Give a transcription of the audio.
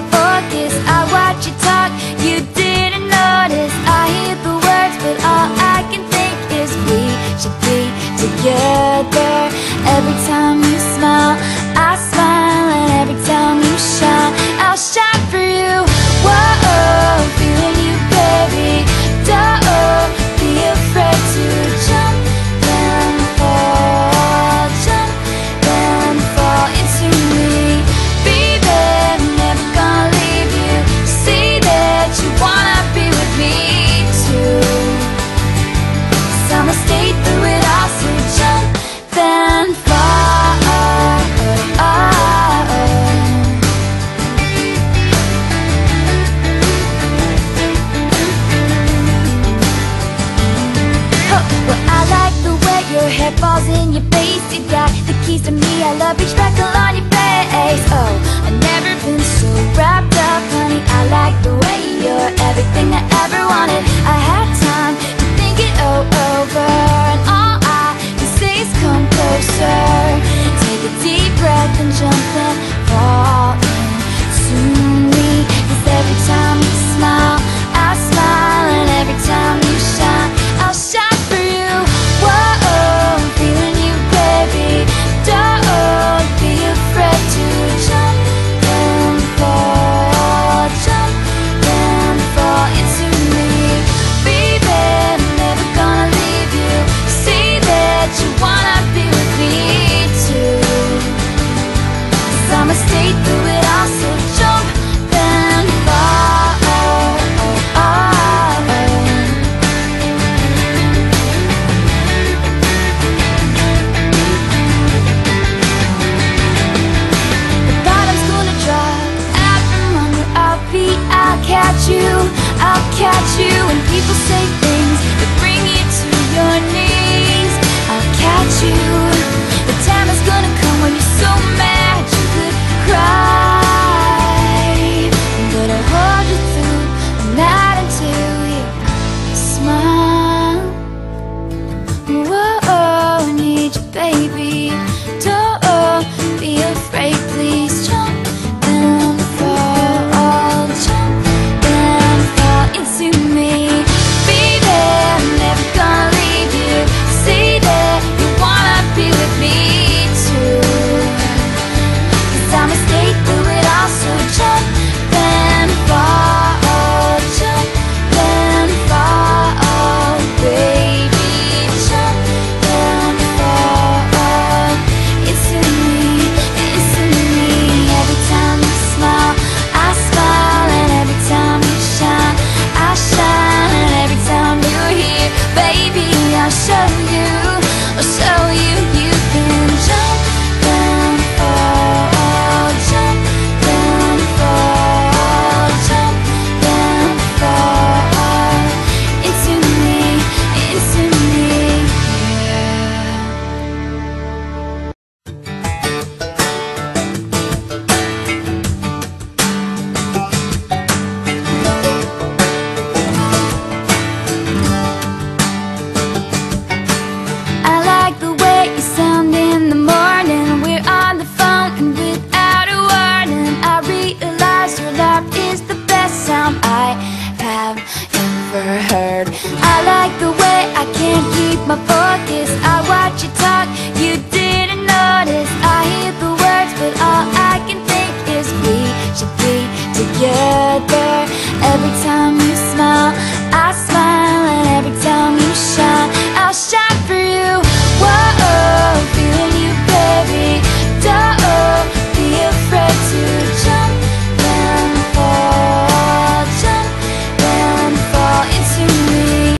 all for this I watch you talk, you didn't notice I hear the words, but all I can think is We should be together. Every time you balls in your face You got the keys to me, I love each freckle on your face. Oh, I've never been so wrapped up, honey. I like the way you're everything I ever wanted. I had time to think it all over And all I can say is come closer. Take a deep breath and jump in. você